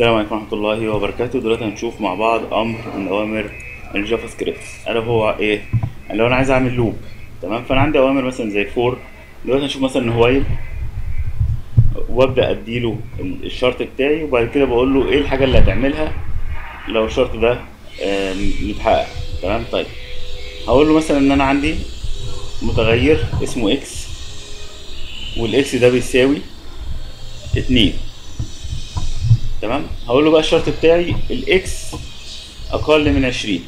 السلام عليكم ورحمة الله وبركاته. دلوقتي هنشوف مع بعض أمر من أوامر ال JavaScript ألا هو إيه؟ لو أنا عايز أعمل loop تمام؟ فأنا عندي أوامر مثلا زي for دلوقتي هنشوف مثلا while وأبدأ أديله الشرط بتاعي وبعد كده بقول له إيه الحاجة اللي هتعملها لو الشرط ده متحقق. تمام؟ طيب. هقول له مثلا إن أنا عندي متغير اسمه x وال x ده بيساوي اتنين. تمام؟ هقول له بقى الشرط بتاعي ال x أقل من عشرين.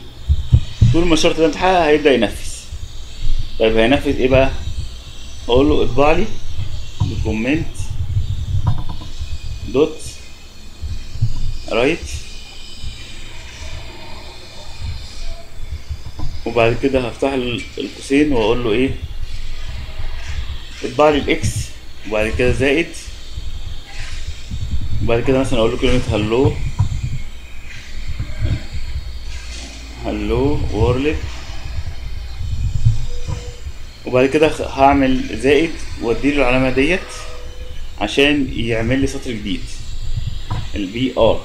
طول ما الشرط ده اتحقق هيبدأ ينفذ. طيب هينفذ إيه بقى؟ هقول له اطبع لي document.write وبعد كده هفتح ال- القوسين وأقول له إيه؟ اطبع لي ال x وبعد كده زائد وبعد كده مثلا أقول له كلمة hello hello world وبعد كده هعمل زائد وأديله العلامة ديت عشان يعمل لي سطر جديد. ال br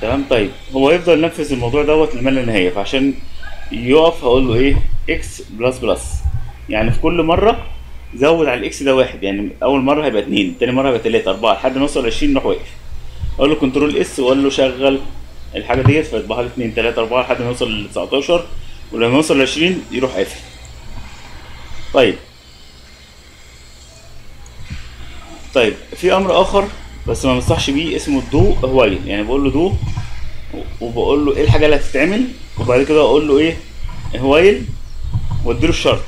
تمام؟ طيب. هو يفضل ينفذ الموضوع دوت لما لا نهاية. فعشان يقف هقول له إيه؟ x plus plus يعني في كل مرة زود على ال x ده واحد يعني أول مرة هيبقى اتنين تاني مرة هيبقى تلاتة أربعة لحد ما نوصل 20 نروح واقف. أقول له control S وأقول له شغل الحاجة ديت فيطبعها لي اتنين تلاتة أربعة لحد ما يوصل ل 19 ولما يوصل ل 20 يروح قافل. طيب. طيب في أمر آخر بس ما بنصحش بيه اسمه ال do while يعني بقول له do وبقول له إيه الحاجة اللي هتتعمل وبعد كده أقول له إيه while وأديله الشرط.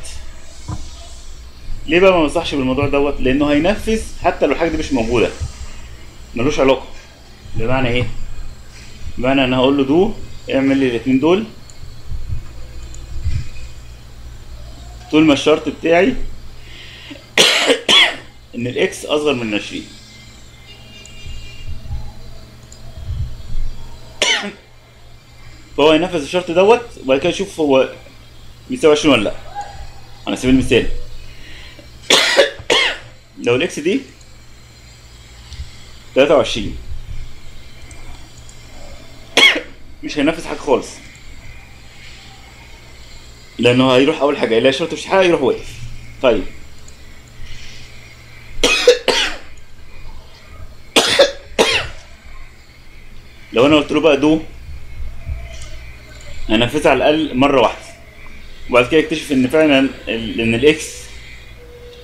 ليه بقى ما بنصحش بالموضوع دوت؟ لأنه هينفذ حتى لو الحاجة دي مش موجودة. ملوش علاقة. بمعنى إيه؟ بمعنى إن هقول له do اعمل لي الاتنين دول. طول ما الشرط بتاعي إن ال x أصغر من 20 فهو ينفذ الشرط دوت وبعد كده يشوف هو بيساوي 20 ولا لأ. على سبيل المثال. لو الاكس دي 23 مش هينفذ حاجة خالص. لأنه هيروح أول حاجة يلاقي شرط مش حاجة يروح واقف. طيب. لو أنا قلت له بقى do هنفذها على الأقل مرة واحدة. وبعد كده يكتشف إن فعلا إن ال x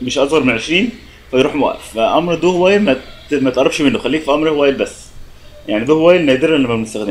مش أصغر من 20 فيروح موقف. فأمر do while ما تقربش منه. خليك في أمر while بس. يعني do while نادرا لما بنستخدمه.